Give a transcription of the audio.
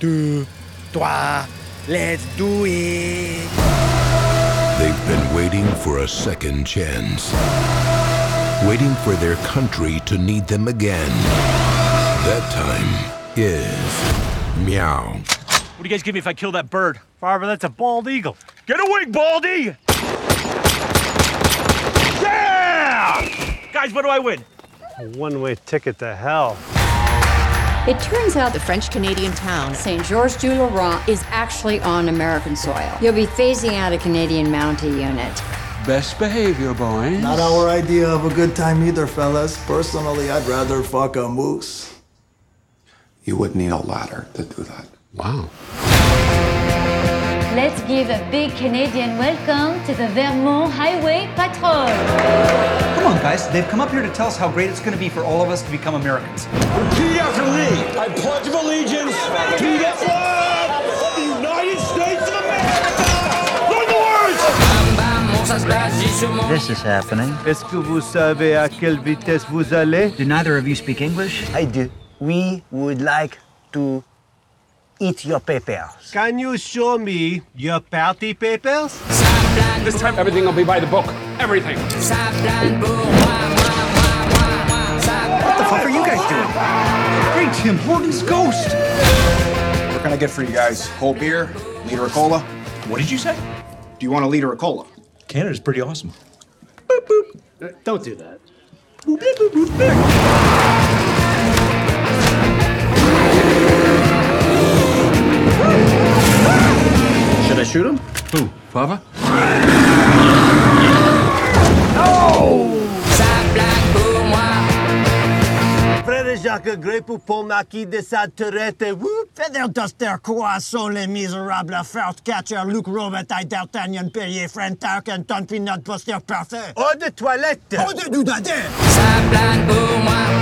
deux, trois, let's do it. They've been waiting for a second chance. Waiting for their country to need them again. That time is meow. What do you guys give me if I kill that bird? Farva, that's a bald eagle. Get a wing, Baldy! Yeah! Guys, what do I win? A one-way ticket to hell. It turns out the French Canadian town Saint Georges du Laurent is actually on American soil. You'll be phasing out a Canadian Mountie unit. Best behavior, boys. Not our idea of a good time either, fellas. Personally, I'd rather fuck a moose. You wouldn't need a ladder to do that. Wow. Let's give a big Canadian welcome to the Vermont Highway Patrol. Come on, guys. They've come up here to tell us how great it's going to be for all of us to become Americans. Repeat after me. I pledge of allegiance to the flag of the United States of America. Learn the words. This is happening. Est-ce que vous savez à quelle vitesse vous allez? Do neither of you speak English? I do. We would like to eat your papers. Can you show me your party papers? This time everything will be by the book. Everything. What the fuck are you guys doing? Hey, Tim Hortons ghost. What can I get for you guys? Cold beer, liter of cola. What did you say? Do you want a liter of cola? Canada's pretty awesome. Boop, boop. Don't do that. Boop, boop, boop, Should shoot him? Who? Fava? Frère Jacques Grey pour Paul Marquis de Saturette. Whoop, Feather Duster, Croissant, Les Misérables, Fort Catcher, Luke Robitaille, D'Artagnan, Perrier, Friend Tarkenton, Peanut Buster Parfait. Eau de toilette. Eau de doudadin. Ça plane pour moi.